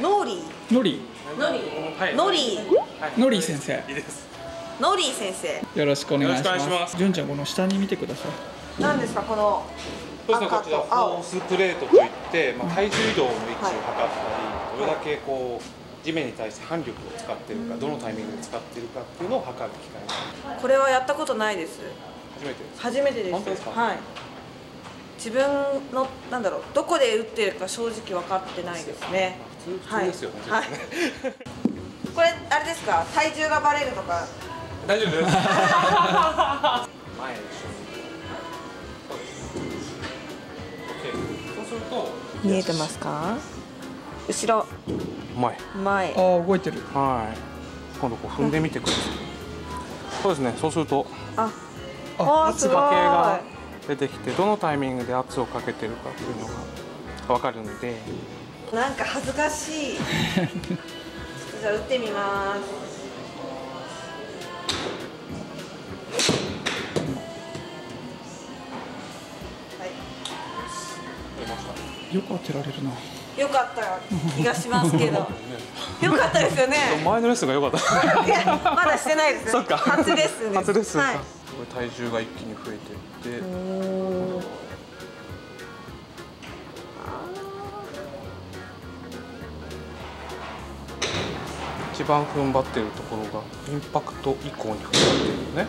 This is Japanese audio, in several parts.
ノーリー。のりノリはい。ノリー。のり先生。いいです。ノリー先生。よろしくお願いします。よろしくお願いします。純ちゃんこの下に見てください。何ですかこのそうですねこちらフォースプレートといって、まあ、体重移動の位置を測ったり、どれだけこう地面に対して反力を使っているか、どのタイミングで使っているかっていうのを測る機械これはやったことないです。初めてです初めてです。本当ですか？はい。自分のなんだろうどこで打ってるか正直分かってないですね普通普通ですよね、はい、はい、これあれですか？体重がバレるとか。大丈夫です。前後ろにそうです。OK そうすると見えてますか？後ろ。前。前。ああ動いてる。はい。今度こう踏んでみてください。そうですねそうするとあ。あ。あーすごい。圧かけが出てきてどのタイミングで圧をかけてるかっていうのが分かるのでなんか恥ずかしいじゃあ打ってみますよく当てられるなよかった気がしますけど。よかったですよね。前のレッスンが良かったいや、まだしてないです。そっか初レッスンです。初レッスンか、はい。体重が一気に増えていって一番踏ん張ってるところがインパクト以降に踏ん張ってるのね。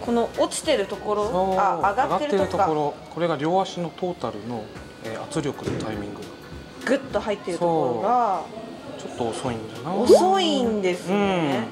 この落ちてるところ、あ、上がってるところこれが両足のトータルの、えー圧力のタイミングぐっと入ってるところが。ちょっと遅いんだな。遅いんですうん。ね。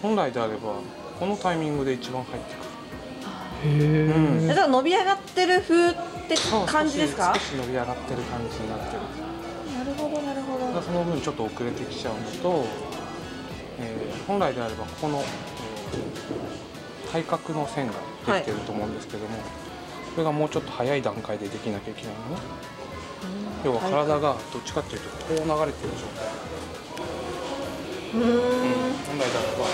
本来であればこのタイミングで一番入ってくる。へえ、うん。伸び上がってる風って感じですか？少し少し伸び上がってる感じになってるなるほどなるほど。その分ちょっと遅れてきちゃうのと、えー本来であればここの、えー体格の線ができてると思うんですけども、これがもうちょっと早い段階でできなきゃいけないのね要は体がどっちかっていうとこう流れてる状態、うーん。本来であれば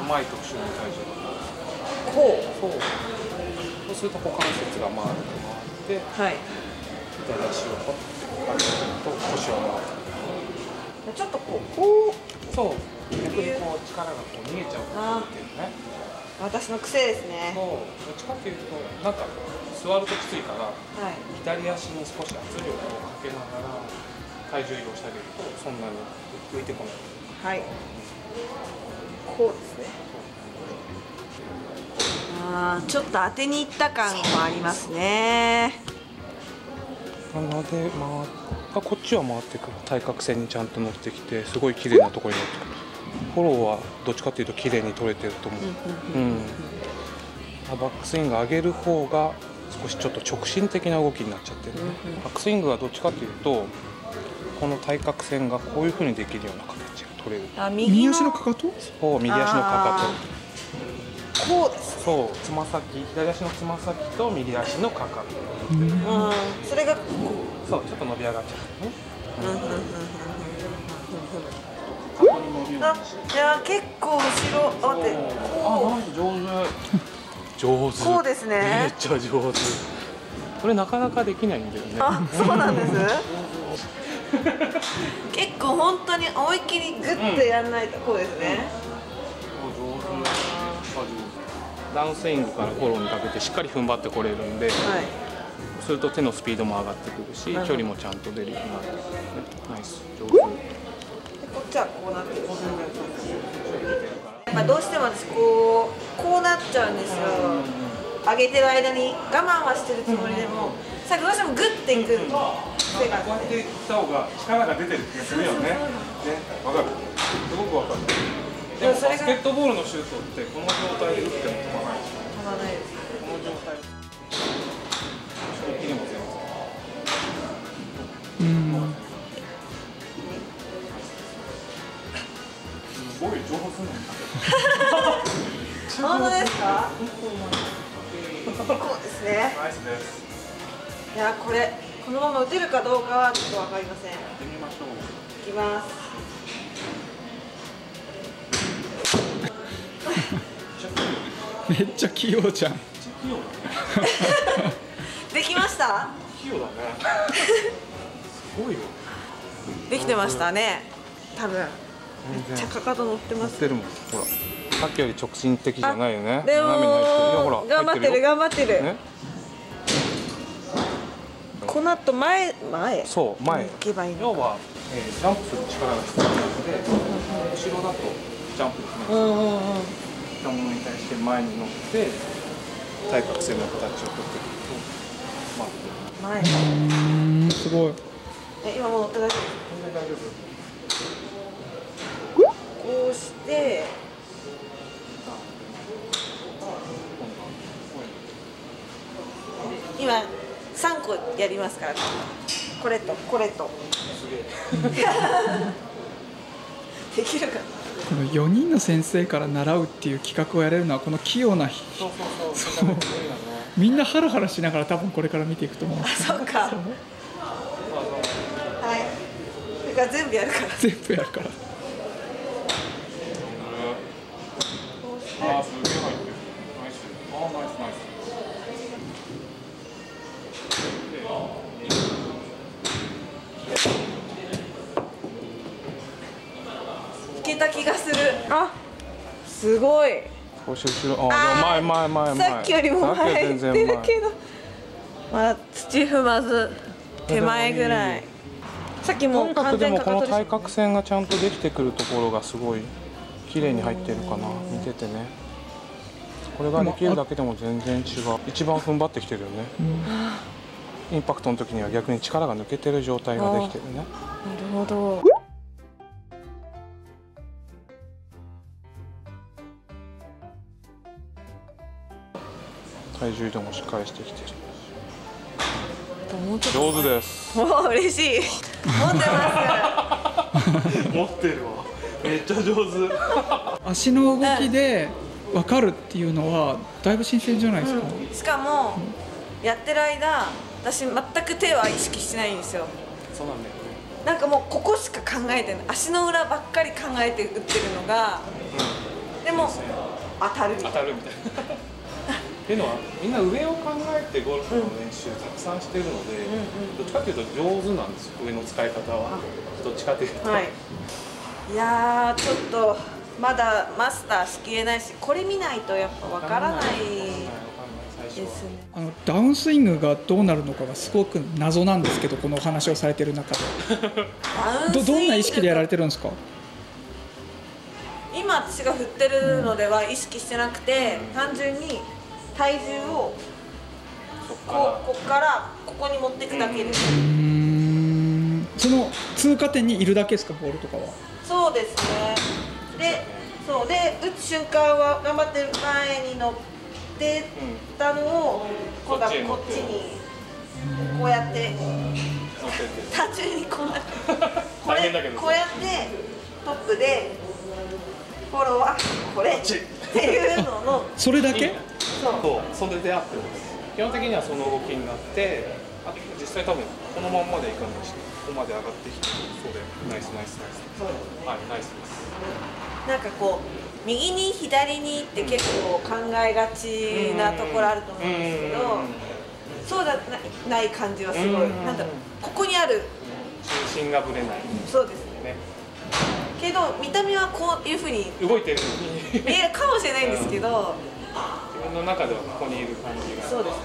甘い特殊な体重こそうそうすると股関節が回ると回ってう。はい。と腰を回るちょっとこう、こう。そう逆にこう力がこう逃げちゃうっていうね私の癖ですね。そうどっちかっていうとなんか座るときついからはい。左足に少し圧力をかけながら体重移動してあげるとそんなに浮いてこないはい。こうですね。ああ、ちょっと当てにいった感もありますね。なので回あこっちは回ってくる。対角線にちゃんと乗ってきてすごい綺麗なところに乗ってくる。フォローはどっちかっていうと綺麗に取れてると思う。うん。バックスイング上げる方が少しちょっと直進的な動きになっちゃってるね。バックスイングはどっちかっていうとこの対角線がこういう風にできるような形が取れる。あ、右足のかかと？そう右足のかかこうです。とそうつま先左足のつま先と右足のかかと。うん、それがこそうちょっと伸び上がっちゃうね。う。うんうんうんうんうん。ここに伸びる。あ、いや結構後ろあ待って。あなんか上手。上手。こうですね。めっちゃ上手。これなかなかできないんだよね。あ、そうなんです。結構本当に思いっきりグッとやんないとこうですね。上ダウンスイングからフォローにかけてしっかり踏ん張ってこれるんではい。すると手のスピードも上がってくるし距離もちゃんと出るようになってくるねナイス上手でこっちはこうなってる。やっぱどうしても私こうこうなっちゃうんですよ。上げてる間に我慢はしてるつもりでも、さどうしてもグッていく癖が。こうやっていった方が力が出てる気がするよね。ね、わかる。すごくわかる。でもバスケットボールのシュートってこの状態で打っても飛ばないし、たまらないです。この状態。正気でも全然。うんすごい上手なん本当ですか？こうですね。ナイスです。いやこれこのまま打てるかどうかはちょっとわかりません。いやってみましょう。きます。めっちゃ器用じゃん。できました？器用だね。ごいよ。できてましたね。多分。めっちゃかかと乗ってます。てるもんほらさっきより直進的じゃないよね。でも頑張ってる頑張ってる、ね。この後前前？そう前。行けばいいの要は、えージャンプする力が必要なので後ろだとジャンプできないうんうんうんたものに対して前に乗って対角線の形を取ってくるとすごい。え今もう乗って大丈全然大丈夫？夫こうして。今三個やりますから。これとこれと。できるかこの4人の先生から習うっていう企画をやれるのはこの器用な人そうそう。そう。みんなハラハラしながら多分これから見ていくと思うんですそうか。はい。から全部やるから。全部やるからた気がする。あすごい。少し後ろ。ああ前前前前。さっきよりも前行ってるけど。まあ土踏まず手前ぐらい。さっきもうとにかく完全でもこの対角線がちゃんとできてくるところがすごい綺麗に入ってるかな。見ててね。これができるだけでも全然違う。一番踏ん張ってきてるよね。インパクトの時には逆に力が抜けてる状態ができてるね。なるほど体重移動もしっかりしてきてる。上手です。もう嬉しい。持ってま持ってるわ。めっちゃ上手。足の動きで分かるっていうのはだいぶ新鮮じゃないですか、すしかもやってる間私全く手は意識してないんですよ。そうなんだよね。なんかもうここしか考えてない。足の裏ばっかり考えて打ってるのがでも当たるみたいな。当たるみたいなっていうのはみんな上を考えてゴルフの練習たくさんしてるので、どっちかっていうと上手なんですよ上の使い方はどっちかっていうと、はい。いやーちょっとまだマスターしきれないしこれ見ないとやっぱわからないですね。あのダウンスイングがどうなるのかがすごく謎なんですけどこのお話をされてる中で。どどんな意識でやられてるんですか？今私が振ってるのでは意識してなくて単純に体重をここっからここに持っていくだけで。すうーん。その通過点にいるだけですかボールとかは？そうですね。でそうで打つ瞬間は頑張ってる前に乗ってたのを今度はこっちにこうやって単純 にこんなこれこうやってトップでフォローはこれっていうのの。それだけ？そうそうそれであって基本的にはその動きになってあ実際多分このまんまでいかないしここまで上がってきてそうだよナイスナイスナイス。そうはいナイスです。なんかこう右に左にって結構考えがちなところあると思うんですけどそうだなない感じはすごい。うん。なんだここにある。中心がぶれない。そうですね。ね。けど見た目はこういうふうに動いてる。見えるかもしれないんですけど自分の中ではここにいる感じがそうです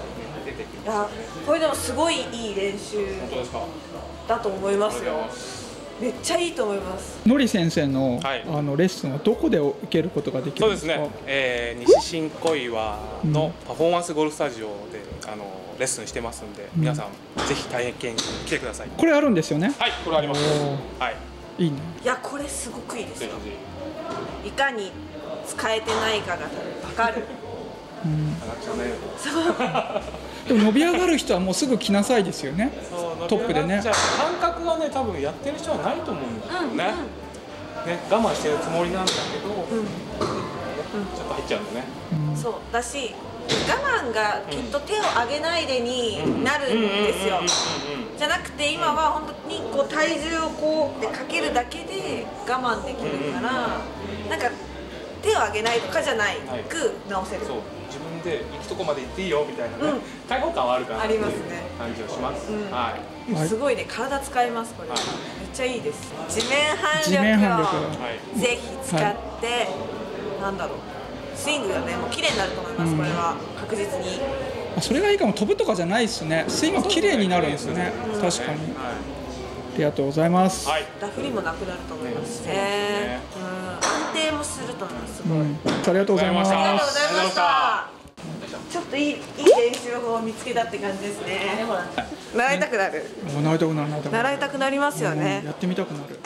出てきいやこれでもすごいいい練習本当ですかだと思いますよ。めっちゃいいと思います。のり先生の,、はい。あのレッスンはどこで受けることができるですか？そうんですね、えー、西新小岩のパフォーマンスゴルフスタジオであのレッスンしてますんで、皆さんぜひ体験に来てください。これあるんですよね？はいこれあります。おはい。いいね。いやこれすごくいいですぜよいかに使えてないかが分かる。うねでも伸び上がる人はもうすぐ来なさいですよね。そうトップでね。じゃ感覚がね多分やってる人はないと思うんですよね,、うんうん。ね我慢してるつもりなんだけど、ちょっと入っちゃうんだね。そう。だし我慢がきっと手を上げないでになるんですよ。じゃなくて今は本当にこう体重をこうでかけるだけで我慢できるからなんか手を上げないとかじゃないく直せる。そう。自分で行くとこまで行っていいよみたいなね、うん。開放感はあるかなありますね。っていう感じはします、うん。はい。はいすごいね体使いますこれ、めっちゃいいです。地面反力。地面反力。をぜひ使って、なんだろう。スイングがねもう綺麗になると思います、うん。これは。確実に。あそれがいいかも。飛ぶとかじゃないですね。スイング綺麗になるんですね。確かにありがとうございます、はい。ダフりもなくなると思いますね、うん、安定もすると思いますすごい、うん、ありがとうございますありがとうございました。ちょっといいいい練習法を見つけたって感じですね。習いたくなる。習いたくなる習いたくなる。習いたくなりますよね。うんやってみたくなる